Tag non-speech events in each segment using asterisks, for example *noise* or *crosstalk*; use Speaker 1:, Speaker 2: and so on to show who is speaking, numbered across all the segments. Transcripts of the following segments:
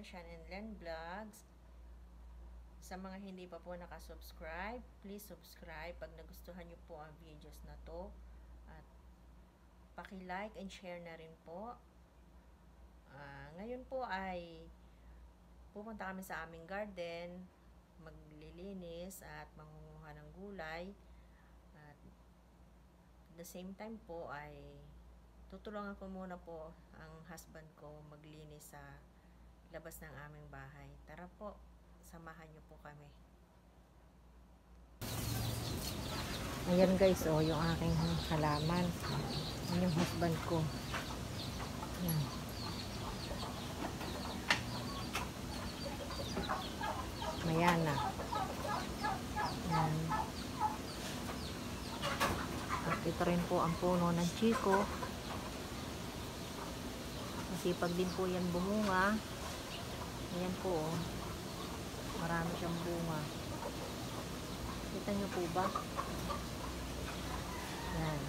Speaker 1: channel, Shan and Len Vlogs. Sa mga hindi pa po nakasubscribe, please subscribe pag nagustuhan nyo po ang videos na to. At paki-like and share na rin po. Ah, ngayon po ay pupunta kami sa aming garden, maglilinis at mangunguha ng gulay. At the same time po ay tutulungan ko muna po ang husband ko maglinis sa labas ng aming bahay. Tara po, samahan niyo po kami. Ayan guys, oh, yung aking halaman. Yan yung husband ko. Yan. Mayana. Yan. At ito rin po ang puno ng chiko. Masipag din po yan bumunga. Ayan po, oh. Marami siyang bunga. Kita niyo po ba? Yan.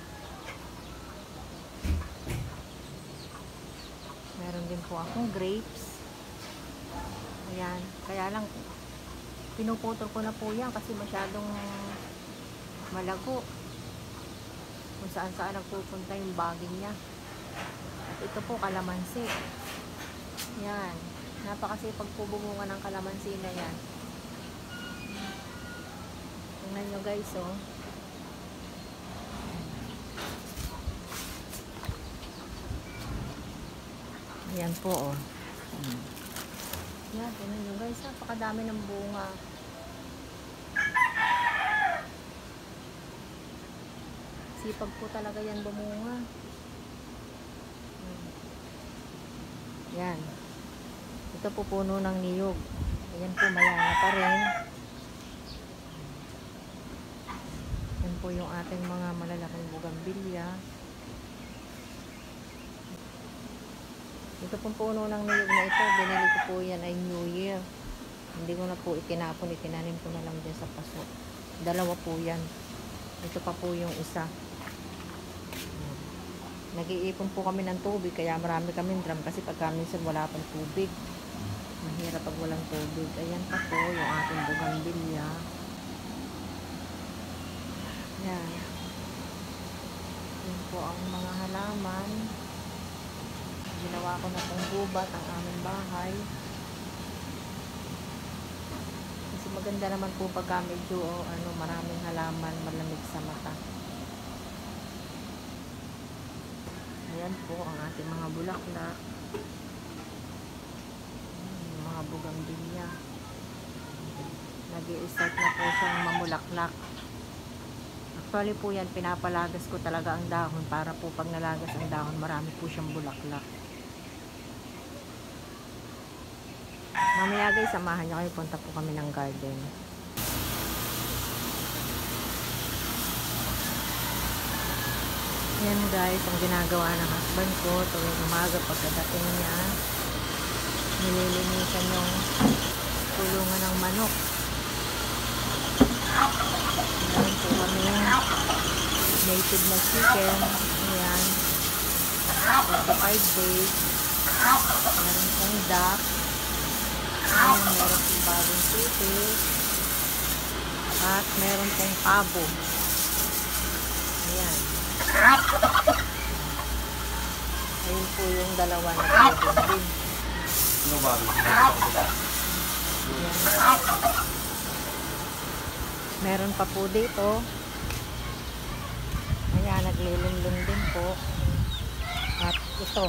Speaker 1: Meron din po akong grapes. Ayan. Kaya lang, pinuputol ko na po yan kasi masyadong malago. Kung saan saan nagpupunta yung baging niya. At ito po, kalamansi. Yan. Napakasipag po bumunga ng kalamansi na yan. Tingnan nyo guys, oh. Yan po, oh. Hmm. Yan, tingnan nyo guys, napakadami ng bunga. Sipag po talaga yan bumunga. Hmm. Yan. Ito po puno ng niyog. Ayan po, mayana pa rin. Yan po yung ating mga malalaking bugambilya. Ito pong puno ng niyog na ito, binili ko po yan ay New Year. Hindi ko na po itinapon, itinanim ko na lang dyan sa paso. Dalawa po yan. Ito pa po yung isa. Nag-iipon po kami ng tubig, kaya marami kami drum kasi pagka minsan wala pang tubig. Mahirap pag walang tubig. Ayan pa po yung ating bugambilya. Yan. Yan po ang mga halaman. Ginawa ko na pong gubat ang aming bahay. Kasi maganda naman po pagka medyo ano, maraming halaman, malamig sa mata. Ayan po ang ating mga bulaklak. Bugambilya. Nag-i-start na po siyang mamulaklak. Actually po yan, pinapalagas ko talaga ang dahon para po pag nalagas ang dahon, marami po siyang bulaklak. Mamaya guys, samahan niyo kayo. Punta po kami ng garden. Yan guys, ang ginagawa ng husband ko tuwing umaga pagkadating niya. Nililinisan yung tulungan ng manok. Meron po kami native na chicken. Ayan. 45 days. Meron pong duck. Ayan, meron pong bagong sipis. At meron pong pabo. Ayan. Ayun po yung dalawa na tubig.
Speaker 2: Ba?
Speaker 1: Meron pa po dito. Ayan, naglilunlun din po. At ito.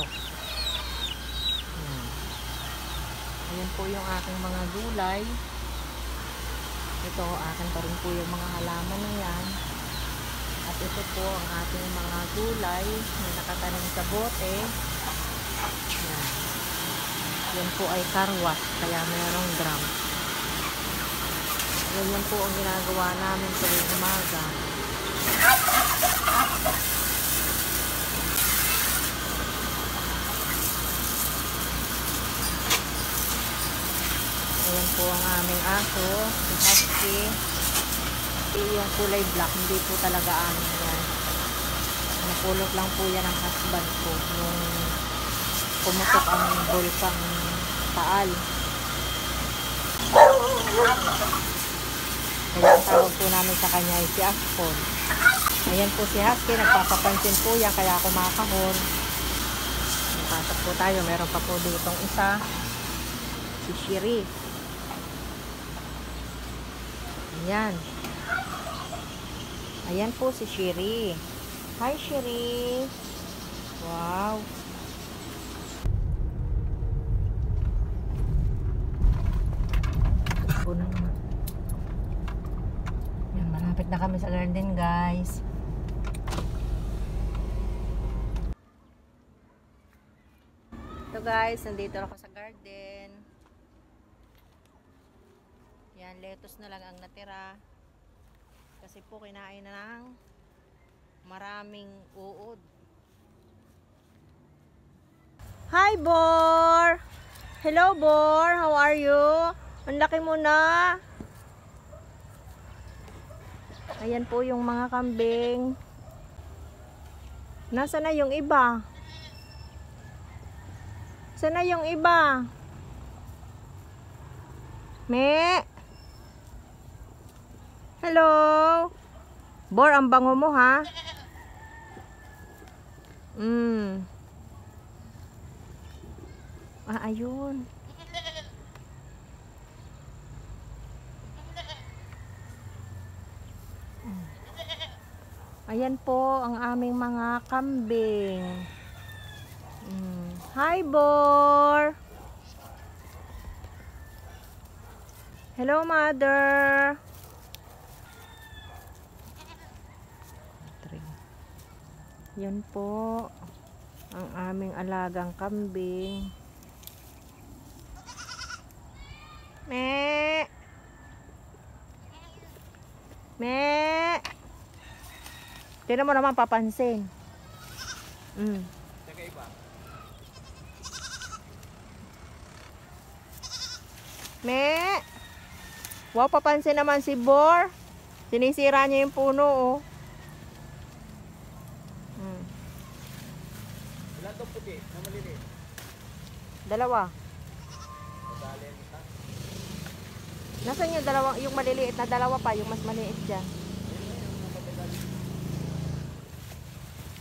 Speaker 1: Ayan. Ayan po yung aking mga gulay. Ito, akin pa rin po yung mga halaman na yan. At ito po ang ating mga gulay na nakatanim sa bote. Yan. Yan po ay karwas, kaya merong drum. Yan yan po ang ginagawa namin tuwing umaga. Ayan po ang aming aso, si Husky. Yung kulay black, hindi po talaga amin yan. Napulot lang po yan ang husband ko nung pumutok ang bulkang taal. Kaya ang tawag po namin sa kanya ay si Aspon. Ayan po si Husky, nagpapapansin po yan kaya kumakahon. Pasok po tayo, meron pa po ditong isa. Si Shiri. Ayan. Ayan po si Shiri. Hi Shiri. Wow. Puno naman. Yan, malapit na kami sa garden, guys. So guys, nandito ako sa garden. Yan, lettuce na lang ang natira. Kasi po kinain na ng maraming uod. Hi, Bor! Hello, Bor! How are you? Ang laki mo na! Ayan po yung mga kambing. Nasaan na yung iba? Saan na yung iba? Me? Hello? Bor, ang bango mo ha? Mm. Ah, ayun. Ayan po ang aming mga kambing. Mm. Hi, Bor! Hello, Mother! Yan po ang aming alagang kambing. Me! Me! Tinan mo naman papansin. Mm. Me! Wow, papansin naman si Bor. Sinisira niya yung puno, oh. Mm.
Speaker 2: Itong puti na maliliit?
Speaker 1: Dalawa. Nasaan yung dalawa, yung maliliit na dalawa pa, yung mas maliit dyan?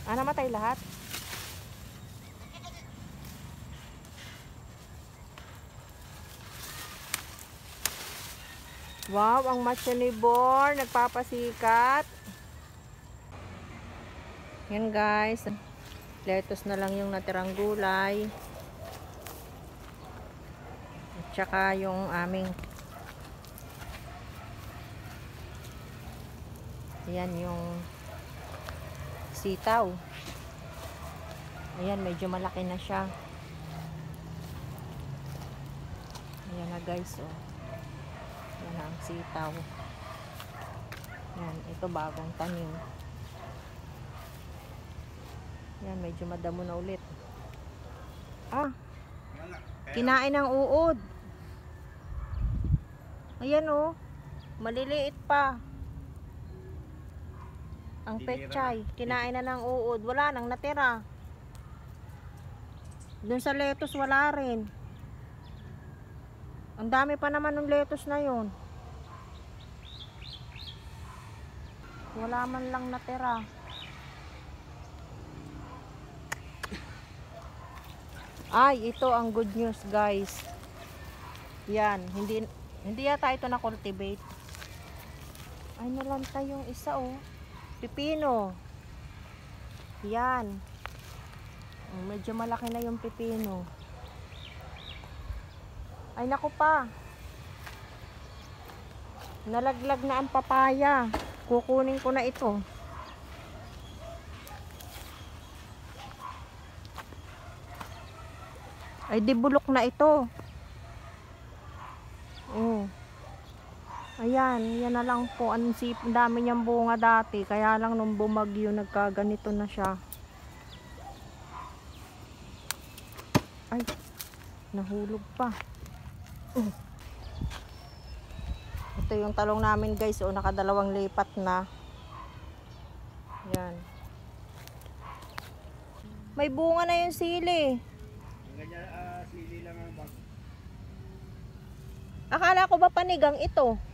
Speaker 1: Ah, namatay lahat? Wow, ang matcha ni Bor, nagpapasikat. Yan guys, lettuce na lang yung natirang gulay. At saka yung aming Ayan yung sitaw. Ayan, medyo malaki na siya. Ayan na guys, oh. Ayan na ang sitaw. Ayan, ito bagong tanim. Ayan, medyo madamo na ulit. Ah, kinain ng uod. Ayan, oh. Maliliit pa. Ang pechay, kinain na ng uod, wala nang natira. Doon sa lettuce wala rin. Ang dami pa naman ng lettuce na yon. Wala man lang natira. Ay, ito ang good news, guys. Yan, hindi hindi yata ito na cultivate. Ay, nalanta yung isa oh. Pipino. Yan. Oh, medyo malaki na yung pipino. Ay, naku pa. Nalaglag na ang papaya. Kukunin ko na ito. Ay, di bulok na ito. Oh. Ayan, yan na lang po. Ang sip, dami niyang bunga dati. Kaya lang nung bumagyo, nagkaganito na siya. Ay, nahulog pa. Uh. Ito yung talong namin guys. O, nakadalawang lipat na. Yan. May bunga na yung sili.
Speaker 2: Ganyan, ah, sili lang ang bag.
Speaker 1: Akala ko ba panigang ito?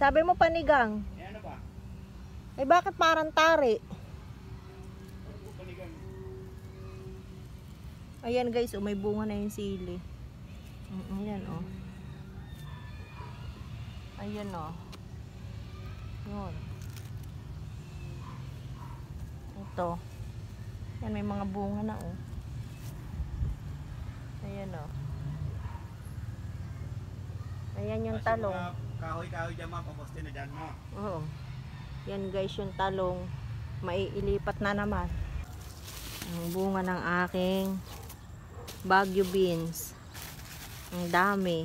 Speaker 1: Sabi mo panigang.
Speaker 2: Eh ano ba?
Speaker 1: Eh bakit parang tari? Ayan guys, oh, may bunga na yung sili. Ayan oh. Ayan oh. Yun. Ito. Yan, may mga bunga na oh. Ayan oh. Ayan yung talong.
Speaker 2: Kahoy-kahoy dyan mga paposte na dyan mo.
Speaker 1: Oo. Yan guys yung talong. Maiilipat na naman. Ang bunga ng aking Baguio beans. Ang dami.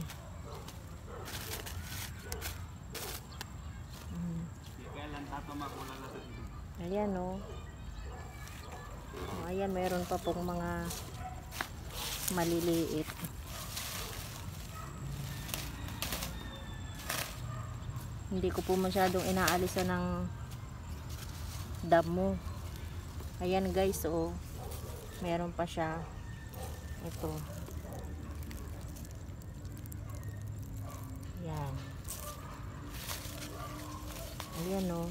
Speaker 1: Ayan oh. oh. Ayan, mayroon pa pong mga maliliit. Hindi ko po masyadong inaalisan ng damo. Ayan guys, oh. Meron pa siya. Ito. Ayan. Ayan, oh.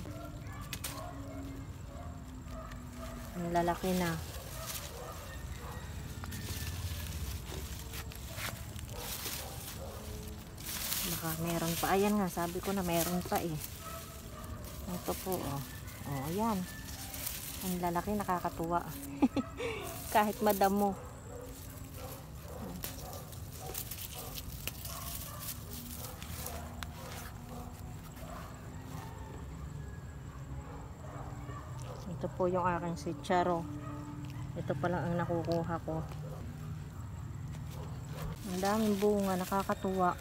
Speaker 1: Ang lalaki na. Baka meron pa. Ayan nga, sabi ko na meron pa eh. Ito po, oh. Oh, ayan. Ang lalaki, nakakatuwa. *laughs* Kahit madamo. Ito po yung aking sitsaro. Ito pa lang ang nakukuha ko. Ang daming bunga, nakakatuwa.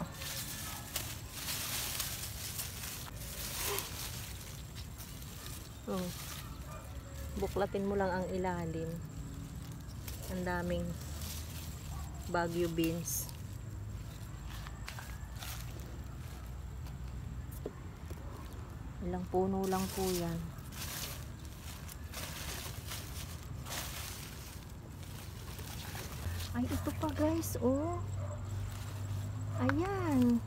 Speaker 1: Oh. Buklatin mo lang ang ilalim. Ang daming Baguio beans. Ilang puno lang po yan. Ay, ito pa guys, oh. Ayan.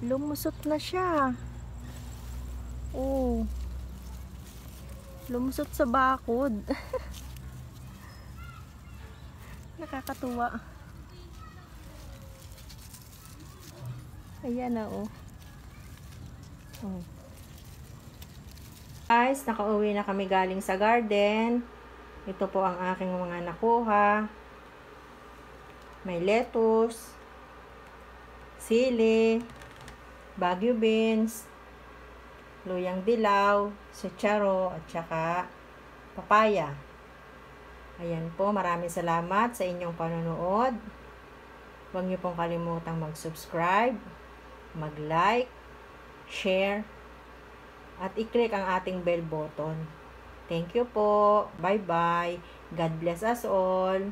Speaker 1: Lumusot na siya. Oh. Lumusot sa bakod. *laughs* Nakakatuwa. Ayan na, oh. oh. Guys, nakauwi na kami galing sa garden. Ito po ang aking mga nakuha. May lettuce, sili, Baguio beans, luyang dilaw, secharo, at saka papaya. Ayan po, maraming salamat sa inyong panonood. Huwag niyo pong kalimutang mag-subscribe, mag-like, share, at i-click ang ating bell button. Thank you po. Bye-bye. God bless us all.